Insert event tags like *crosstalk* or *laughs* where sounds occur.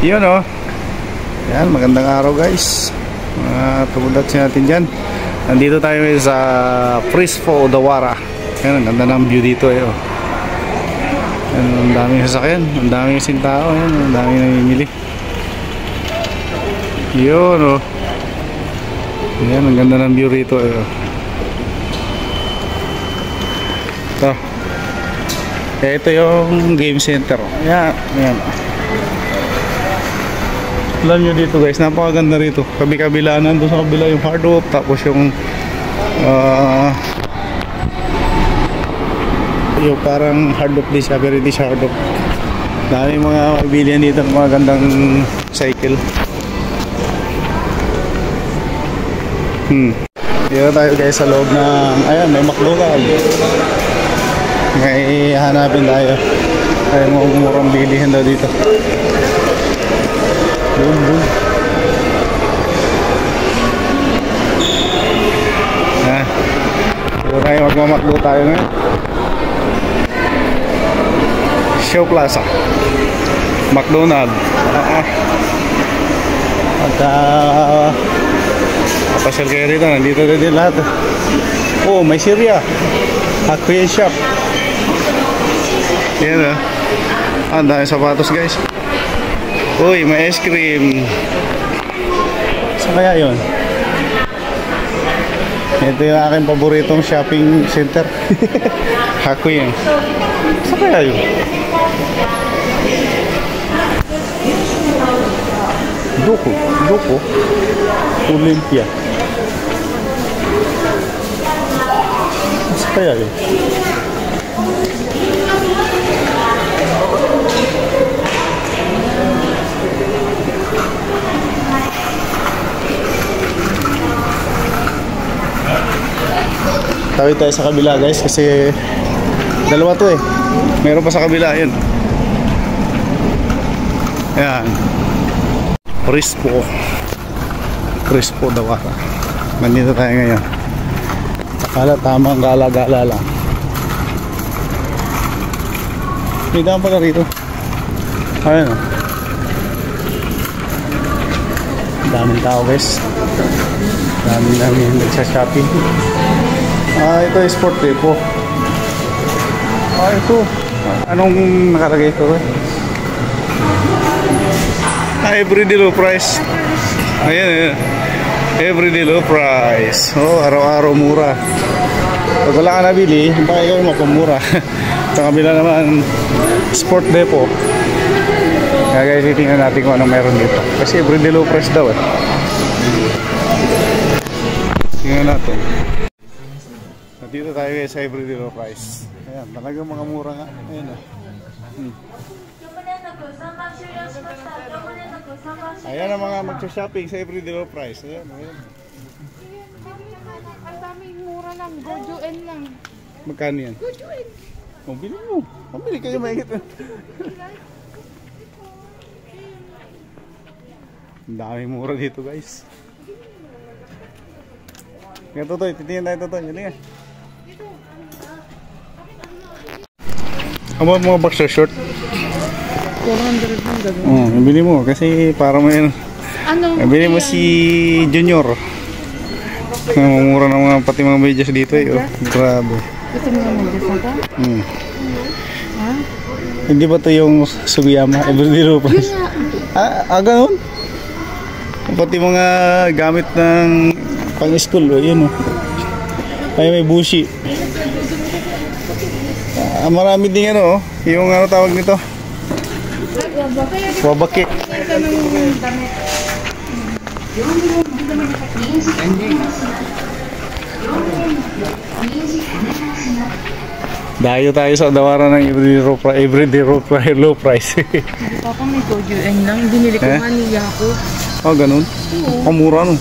Yun oh. Yan, magandang araw guys. Mga production natin dyan. Nandito tayo ngayon sa Frisco, Odawara. Yan, ang ganda ng view dito eh oh. Yan, ang daming sasakyan. Ang daming kasing tao. Yan, ang daming namimili. Yun oh. Yan, ang ganda ng view rito eh oh. Ito. Eh, ito yung game center. Yan, yan. Alam nyo dito guys, napakaganda rito. Kabi-kabila nandun sa kabila yung hard rock, tapos yung uh, yung parang hard rock hindi siya hard rock. Dami mga bilihan dito ng mga gandang cycle. Hmm. Dito tayo guys sa loob ng, ayan, may McDonald. May hanapin tayo. Ay, murang bilihan daw dito. Boom, boom. Ha? Dito tayo magmamakdo tayo ngayon. Show Plaza. McDonald. Ah, ah. Pagka kapasyal kayo rito, nandito na din lahat. Oh, may Syria. Hakuya shop. Yan ah. Ah, dahil sapatos guys. Uy, may ice cream. Saan kaya yun? Ito yung aking paboritong shopping center. *laughs* Hako yan. Saan kaya yun? Doko. Doko. Olympia. Saan kaya yun? Tawid tayo sa kabila guys kasi dalawa to eh. Meron pa sa kabila yun. Ayan. Crispo. Crispo Dawara. Nandito tayo ngayon. Akala tamang gala-gala lang. May daan pala rito. Ayan o. Daming tao guys. Daming daming nagsha-shopping. Ah, ito ay sport depot. Ah, ito. Anong nakalagay ito? Eh? Ah, everyday low price. Ayan, ayan. Everyday low price. Oh, araw-araw mura. Pag wala ka nabili, baka ikaw mapamura. *laughs* Sa kabila naman, sport depot. Kaya guys, titingnan natin kung anong meron dito. Kasi everyday low price daw eh. Tingnan natin. Dito tayo guys sa everyday low price. Ayan, talagang mga mura nga. Ayan ah. Hmm. Ayan ang mga mag-shopping sa everyday low price. Ayan, ayan. Ang daming mura lang. Gojoen lang. Magkano yan? Gojoen. Oh, bili mo. Pabili kayo mahigit. Ang daming mura dito guys. Kaya Totoy, titingin tayo Totoy. Hindi nga. Amo mga boxer short. 400 lang gagawin. Oh, bili mo kasi para may Ano? bili mo si Junior. Mamura ng mga pati mga medyas dito eh. Oh, grabe. Gusto mo naman dyan sa Hmm. Ha? Hindi ba to yung Sugiyama? Everyday price? Yun nga. Ah, ah ganun? Pati mga gamit ng pang school, oh, yun oh. Ay, may bushi. Ah, marami din ano, oh. Yung ano tawag nito? Wabaki. Dayo tayo sa dawara ng everyday low price, everyday low price, *laughs* low price. Papa may gojoen lang. Binili ko Eh? nga niya ako. oh, ganun. Kamura no.